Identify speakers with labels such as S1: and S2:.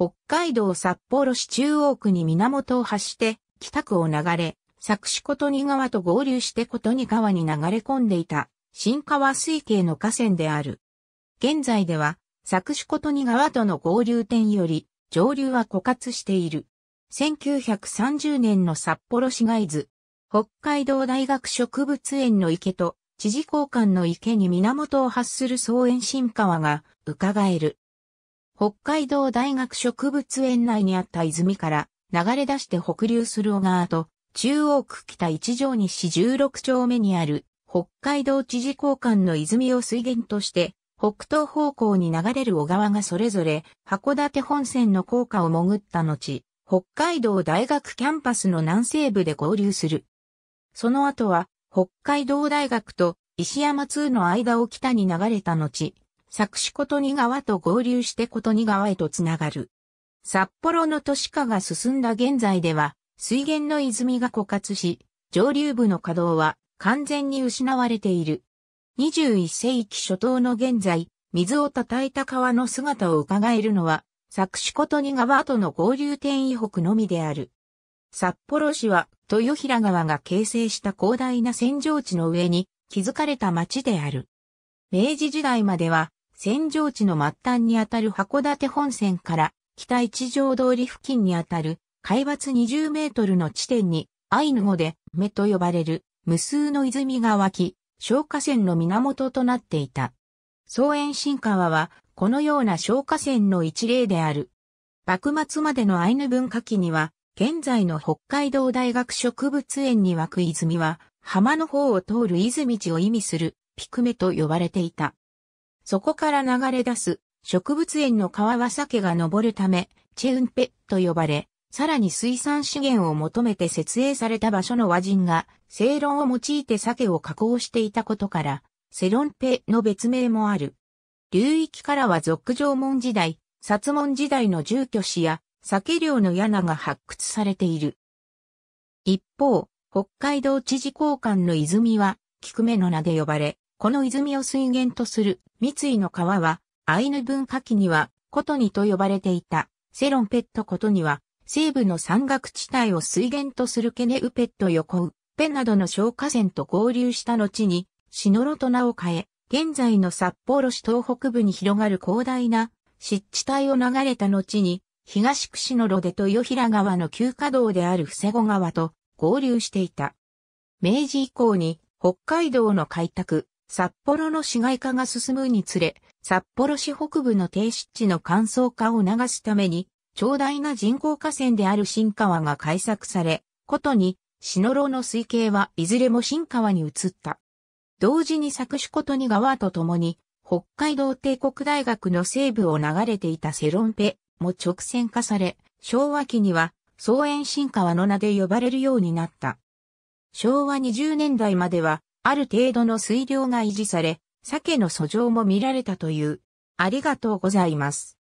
S1: 北海道札幌市中央区に源を発して北区を流れ、佐久市琴仁川と合流して琴仁川に流れ込んでいた新川水系の河川である。現在では、佐久市琴仁川との合流点より上流は枯渇している。1930年の札幌市街図、北海道大学植物園の池と知事交換の池に源を発する草園新川が伺える。北海道大学植物園内にあった泉から流れ出して北流する小川と中央区北一条西16丁目にある北海道知事交換の泉を水源として北東方向に流れる小川がそれぞれ函館本線の高架を潜った後、北海道大学キャンパスの南西部で合流する。その後は、北海道大学と石山通の間を北に流れた後、佐久市琴仁川と合流して琴仁川へとつながる。札幌の都市化が進んだ現在では、水源の泉が枯渇し、上流部の稼働は完全に失われている。21世紀初頭の現在、水を叩いた川の姿を伺えるのは、佐久市琴仁川との合流点以北のみである。札幌市は豊平川が形成した広大な扇状地の上に築かれた町である。明治時代までは扇状地の末端にあたる函館本線から北一条通り付近にあたる海抜20メートルの地点にアイヌ語で目と呼ばれる無数の泉が湧き、消火線の源となっていた。草園新川はこのような消火線の一例である。幕末までのアイヌ文化期には現在の北海道大学植物園に湧く泉は、浜の方を通る泉地を意味するピクメと呼ばれていた。そこから流れ出す植物園の川は鮭が登るため、チェウンペと呼ばれ、さらに水産資源を求めて設営された場所の和人が、正論を用いて鮭を加工していたことから、セロンペの別名もある。流域からは俗縄文時代、薩門時代の住居史や酒漁の柳が発掘されている。一方、北海道知事交換の泉は、菊目の名で呼ばれ、この泉を水源とする三井の川は、アイヌ文化期には、コトニと呼ばれていた、セロンペットコトニは、西部の山岳地帯を水源とするケネウペット横ウペなどの小河川と合流した後に、シノロと名を変え、現在の札幌市東北部に広がる広大な湿地帯を流れた後に、東串の路で豊平川の旧河道である布施子川と合流していた。明治以降に北海道の開拓、札幌の市街化が進むにつれ、札幌市北部の低湿地の乾燥化を流すために、長大な人工河川である新川が開削され、ことに、篠路の水系はいずれも新川に移った。同時に作詞ことに川とともに、北海道帝国大学の西部を流れていたセロンペ、も直線化され、昭和期には草園新川の名で呼ばれるようになった。昭和20年代までは、ある程度の水量が維持され、鮭の遡上も見られたという。ありがとうございます。